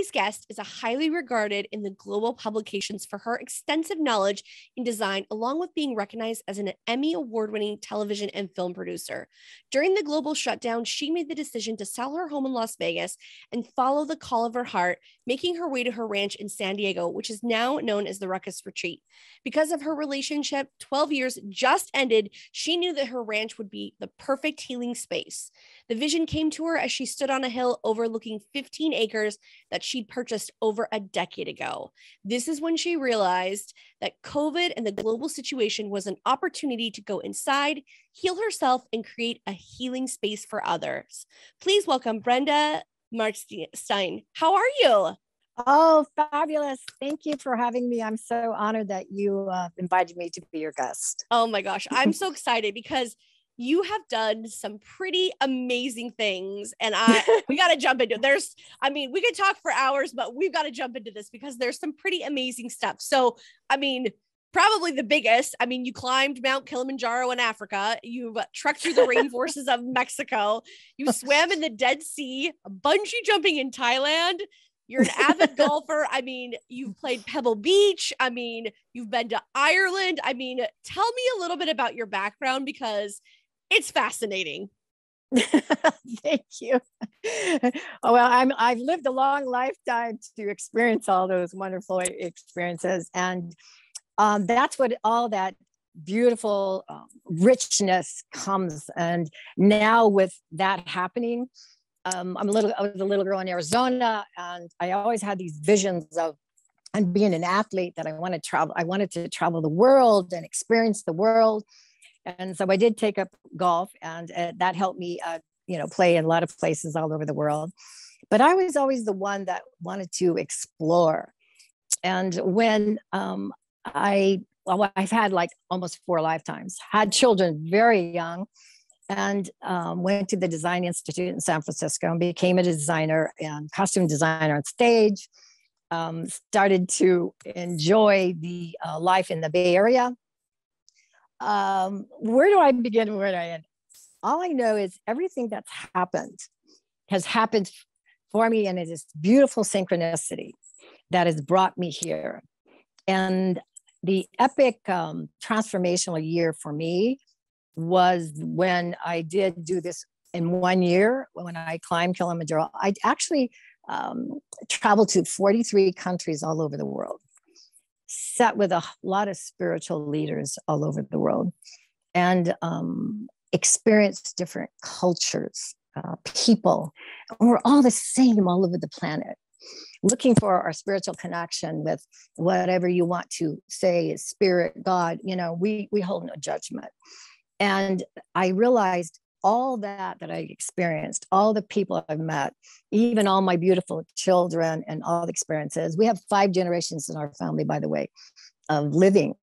Today's guest is a highly regarded in the global publications for her extensive knowledge in design, along with being recognized as an Emmy award winning television and film producer. During the global shutdown, she made the decision to sell her home in Las Vegas and follow the call of her heart, making her way to her ranch in San Diego, which is now known as the Rocas Retreat. Because of her relationship, 12 years just ended, she knew that her ranch would be the perfect healing space. The vision came to her as she stood on a hill overlooking 15 acres that she'd purchased over a decade ago. This is when she realized that COVID and the global situation was an opportunity to go inside, heal herself, and create a healing space for others. Please welcome Brenda Markstein. How are you? Oh, fabulous. Thank you for having me. I'm so honored that you uh, invited me to be your guest. Oh my gosh. I'm so excited because you have done some pretty amazing things and i we got to jump into it. there's i mean we could talk for hours but we've got to jump into this because there's some pretty amazing stuff so i mean probably the biggest i mean you climbed mount kilimanjaro in africa you've trekked through the rainforests of mexico you swam in the dead sea bungee jumping in thailand you're an avid golfer. I mean, you've played Pebble Beach. I mean, you've been to Ireland. I mean, tell me a little bit about your background because it's fascinating. Thank you. Oh, well, I'm I've lived a long lifetime to experience all those wonderful experiences, and um, that's what all that beautiful um, richness comes. And now with that happening, um, I'm a little I was a little girl in Arizona, and I always had these visions of and being an athlete that I wanted to travel. I wanted to travel the world and experience the world and so I did take up golf, and uh, that helped me, uh, you know, play in a lot of places all over the world. But I was always the one that wanted to explore. And when um, I, well, I've had like almost four lifetimes, had children very young, and um, went to the Design Institute in San Francisco and became a designer and costume designer on stage. Um, started to enjoy the uh, life in the Bay Area um, where do I begin? Where do I end? All I know is everything that's happened has happened for me, and it is beautiful synchronicity that has brought me here. And the epic um, transformational year for me was when I did do this in one year when I climbed Kilimanjaro. I actually um, traveled to 43 countries all over the world sat with a lot of spiritual leaders all over the world and um, experienced different cultures, uh, people. We're all the same all over the planet. Looking for our spiritual connection with whatever you want to say is spirit, God, you know, we, we hold no judgment. And I realized all that that I experienced, all the people I've met, even all my beautiful children and all the experiences. We have five generations in our family, by the way, of living.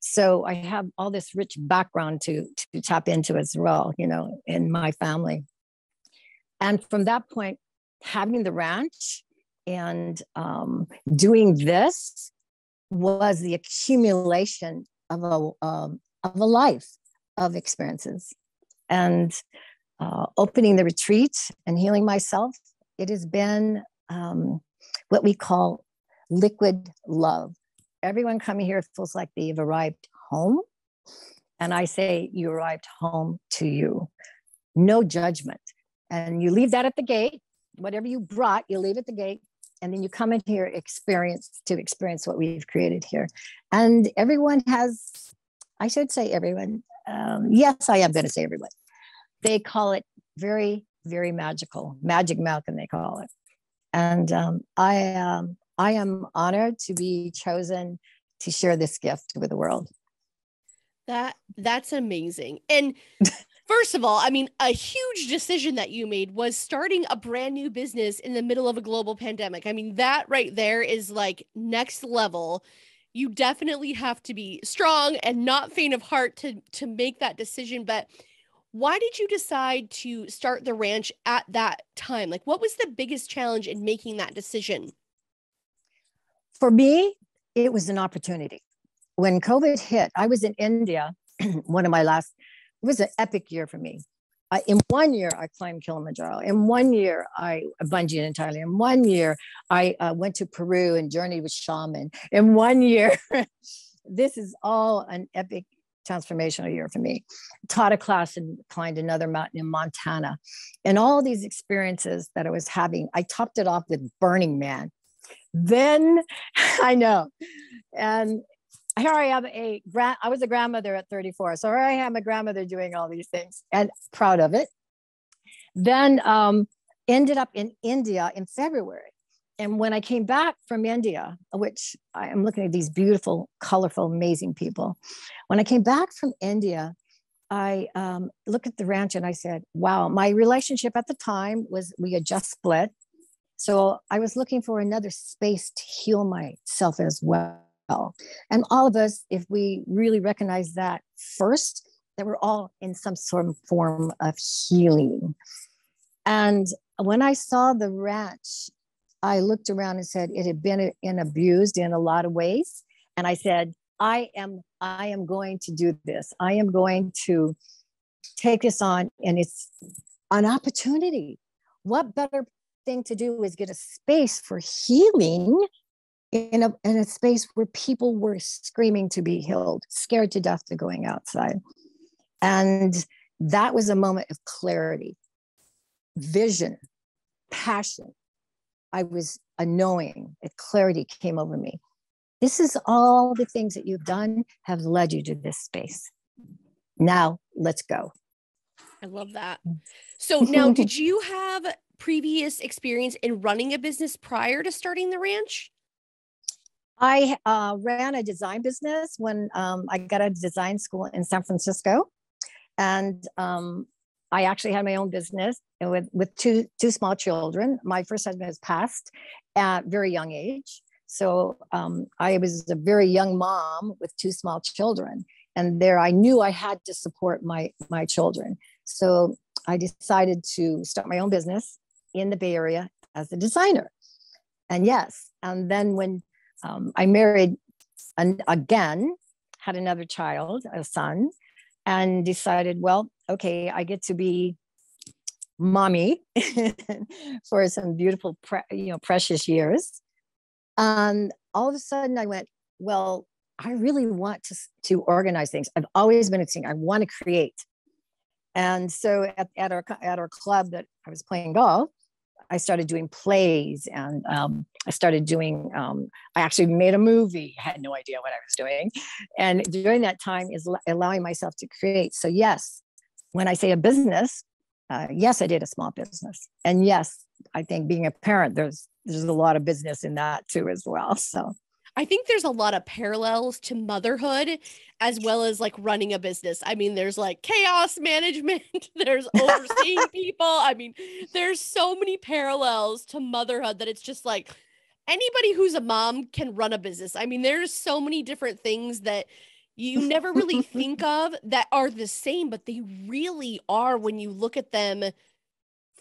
So I have all this rich background to to tap into as well, you know, in my family. And from that point, having the ranch and um, doing this was the accumulation of a um, of a life of experiences and uh, opening the retreat and healing myself, it has been um, what we call liquid love. Everyone coming here feels like they've arrived home. And I say, you arrived home to you. No judgment. And you leave that at the gate. Whatever you brought, you leave at the gate. And then you come in here experience to experience what we've created here. And everyone has, I should say everyone, um, yes, I am going to say everybody. They call it very, very magical, magic Malcolm, they call it. And um, I, um, I am honored to be chosen to share this gift with the world. That that's amazing. And first of all, I mean, a huge decision that you made was starting a brand new business in the middle of a global pandemic. I mean, that right there is like next level you definitely have to be strong and not faint of heart to to make that decision but why did you decide to start the ranch at that time? Like what was the biggest challenge in making that decision? For me it was an opportunity. When covid hit i was in india one of my last it was an epic year for me I, in one year, I climbed Kilimanjaro. In one year, I bungeed in. In one year, I uh, went to Peru and journeyed with shaman. In one year, this is all an epic transformational year for me. Taught a class and climbed another mountain in Montana. And all these experiences that I was having, I topped it off with Burning Man. Then I know. And here I am a grand, I was a grandmother at 34. So here I am a grandmother doing all these things and proud of it. Then um, ended up in India in February. And when I came back from India, which I am looking at these beautiful, colorful, amazing people. When I came back from India, I um, looked at the ranch and I said, wow, my relationship at the time was we had just split. So I was looking for another space to heal myself as well well. And all of us, if we really recognize that first, that we're all in some sort of form of healing. And when I saw the ranch, I looked around and said it had been in abused in a lot of ways. And I said, I am, I am going to do this. I am going to take this on, and it's an opportunity. What better thing to do is get a space for healing in a, in a space where people were screaming to be healed, scared to death to going outside. And that was a moment of clarity, vision, passion. I was a knowing, a clarity came over me. This is all the things that you've done have led you to this space. Now let's go. I love that. So now did you have previous experience in running a business prior to starting the ranch? I uh, ran a design business when um, I got a design school in San Francisco, and um, I actually had my own business with with two two small children. My first husband has passed at very young age, so um, I was a very young mom with two small children, and there I knew I had to support my my children. So I decided to start my own business in the Bay Area as a designer. And yes, and then when um, I married and again, had another child, a son, and decided, well, okay, I get to be mommy for some beautiful, pre- you know, precious years. And all of a sudden, I went, well, I really want to, to organize things. I've always been a singer. I want to create. And so at, at our at our club that I was playing golf, I started doing plays and um, I started doing, um, I actually made a movie, I had no idea what I was doing. And during that time is allowing myself to create. So, yes, when I say a business, uh, yes, I did a small business. And yes, I think being a parent, there's there's a lot of business in that too as well. So I think there's a lot of parallels to motherhood as well as like running a business. I mean, there's like chaos management, there's overseeing people. I mean, there's so many parallels to motherhood that it's just like anybody who's a mom can run a business. I mean, there's so many different things that you never really think of that are the same, but they really are when you look at them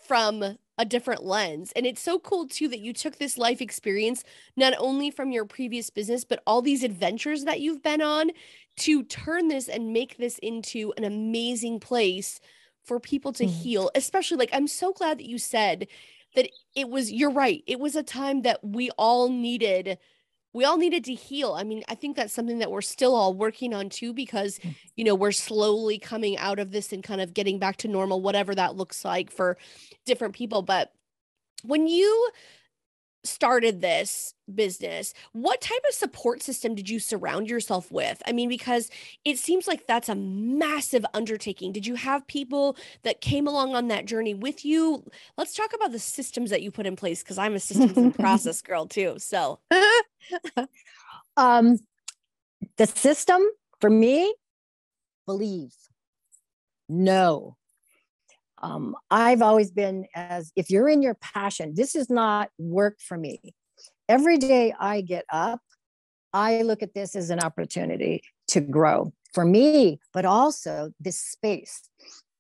from a different lens. And it's so cool too that you took this life experience, not only from your previous business, but all these adventures that you've been on to turn this and make this into an amazing place for people to mm-hmm. heal. Especially, like, I'm so glad that you said that it was, you're right, it was a time that we all needed we all needed to heal. I mean, I think that's something that we're still all working on too, because, mm. you know, we're slowly coming out of this and kind of getting back to normal, whatever that looks like for different people. But when you started this business, what type of support system did you surround yourself with? I mean, because it seems like that's a massive undertaking. Did you have people that came along on that journey with you? Let's talk about the systems that you put in place because I'm a systems and process girl too. So, um, the system for me, believe, no, um, I've always been as if you're in your passion, this is not work for me. Every day I get up, I look at this as an opportunity to grow for me, but also this space.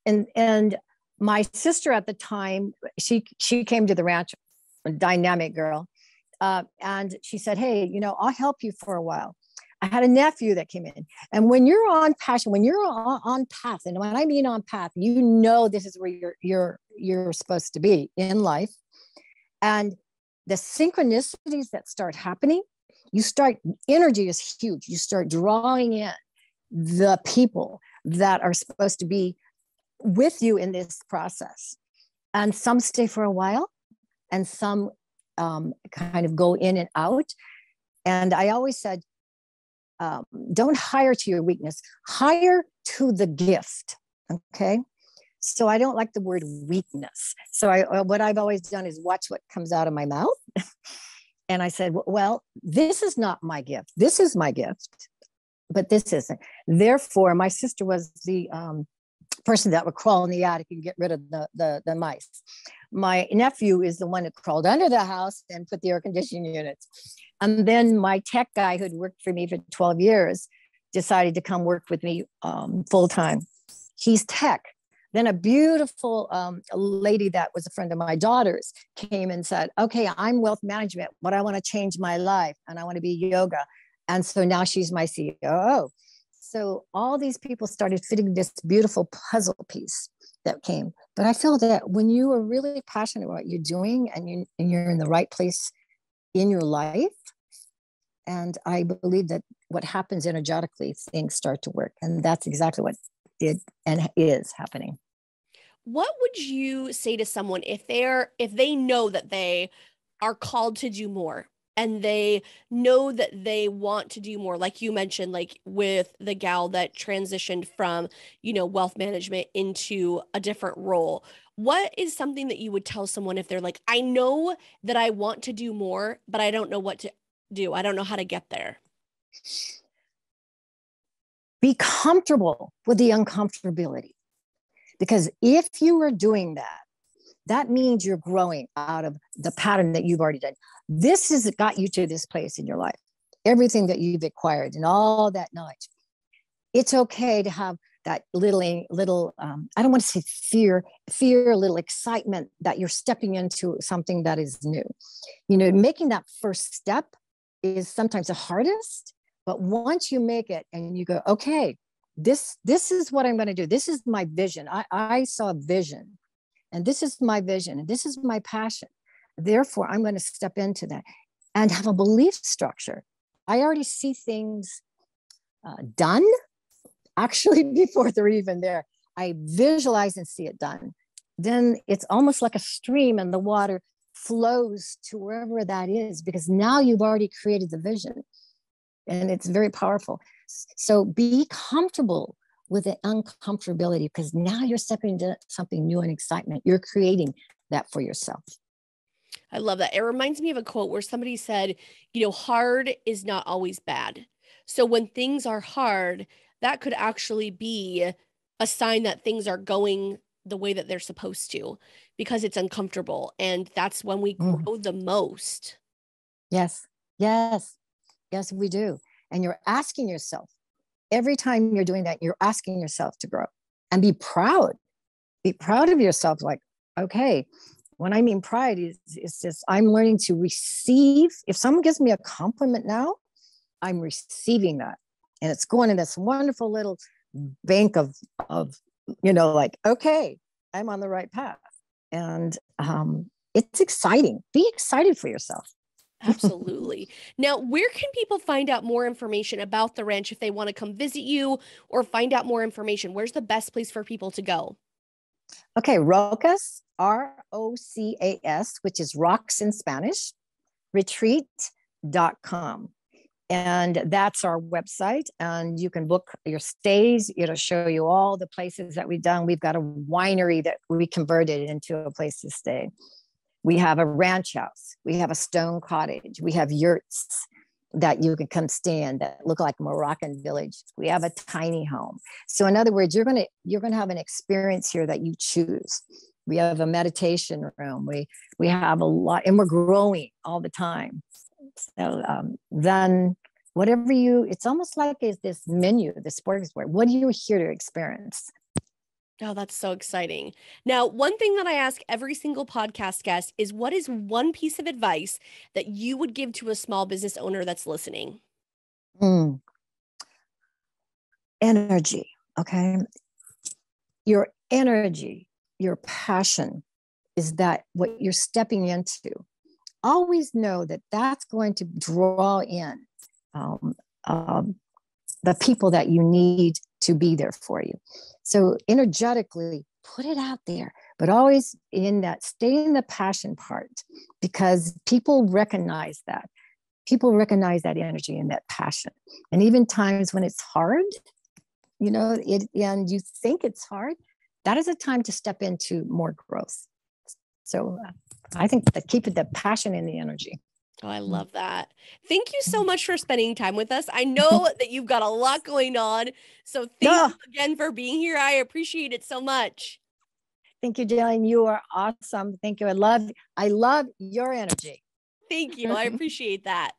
And and my sister at the time, she she came to the ranch, a dynamic girl, uh, and she said, "Hey, you know, I'll help you for a while." I had a nephew that came in. And when you're on passion, when you're on, on path, and when I mean on path, you know this is where you're you're you're supposed to be in life. And the synchronicities that start happening, you start energy is huge. You start drawing in the people that are supposed to be with you in this process. And some stay for a while, and some um, kind of go in and out. And I always said, um, don't hire to your weakness, hire to the gift. Okay. So I don't like the word weakness. So I, uh, what I've always done is watch what comes out of my mouth. and I said, well, this is not my gift. This is my gift, but this isn't. Therefore, my sister was the um, person that would crawl in the attic and get rid of the, the, the mice. My nephew is the one that crawled under the house and put the air conditioning units. And then my tech guy who'd worked for me for 12 years decided to come work with me um, full time. He's tech. Then a beautiful um, lady that was a friend of my daughter's came and said, Okay, I'm wealth management, but I want to change my life and I want to be yoga. And so now she's my COO. So all these people started fitting this beautiful puzzle piece that came. But I feel that when you are really passionate about what you're doing and, you, and you're in the right place in your life, and I believe that what happens energetically, things start to work. And that's exactly what did and is happening what would you say to someone if they're if they know that they are called to do more and they know that they want to do more like you mentioned like with the gal that transitioned from you know wealth management into a different role. What is something that you would tell someone if they're like i know that i want to do more but i don't know what to do. I don't know how to get there. Be comfortable with the uncomfortability because if you are doing that, that means you're growing out of the pattern that you've already done. This has got you to this place in your life, everything that you've acquired and all that knowledge. It's okay to have that little, little um, I don't want to say fear, fear, a little excitement that you're stepping into something that is new. You know, making that first step is sometimes the hardest, but once you make it and you go, okay, this this is what i'm going to do this is my vision i i saw a vision and this is my vision and this is my passion. Therefore i'm going to step into that and have a belief structure. I already see things uh, done actually before they're even there. I visualize and see it done. Then it's almost like a stream and the water flows to wherever that is because now you've already created the vision and it's very powerful. So be comfortable with the uncomfortability because now you're stepping into something new and excitement. You're creating that for yourself. I love that. It reminds me of a quote where somebody said, you know, hard is not always bad. So when things are hard, that could actually be a sign that things are going the way that they're supposed to because it's uncomfortable. And that's when we mm. grow the most. Yes. Yes. Yes, we do and you're asking yourself every time you're doing that you're asking yourself to grow and be proud. Be proud of yourself like okay when i mean pride is is just i'm learning to receive if someone gives me a compliment now i'm receiving that. And it's going in this wonderful little bank of of you know like okay i'm on the right path. And um it's exciting. Be excited for yourself Absolutely. now, where can people find out more information about the ranch if they want to come visit you or find out more information? Where's the best place for people to go? Okay, Rocas, R O C A S, which is rocks in Spanish, retreat.com. And that's our website. And you can book your stays. It'll show you all the places that we've done. We've got a winery that we converted into a place to stay. We have a ranch house. We have a stone cottage. We have yurts that you can come stay in that look like Moroccan village. We have a tiny home. So in other words, you're gonna you're gonna have an experience here that you choose. We have a meditation room. We we have a lot, and we're growing all the time. So um, then whatever you, it's almost like is this menu, the sports board. What are you here to experience? Oh, that's so exciting. Now, one thing that I ask every single podcast guest is what is one piece of advice that you would give to a small business owner that's listening? Mm. energy. Okay. Your energy, your passion is that what you're stepping into. Always know that that's going to draw in um, um, the people that you need to be there for you. So, energetically, put it out there, but always in that, stay in the passion part because people recognize that. People recognize that energy and that passion. And even times when it's hard, you know, it, and you think it's hard, that is a time to step into more growth. So uh, I think that keep the passion and the energy. Oh, I mm. love that. Thank you so much for spending time with us. I know that you've got a lot going on. So thank yeah. you again for being here. I appreciate it so much. Thank you, Jillian. You are awesome. Thank you. I love I love your energy. Thank you. I appreciate that.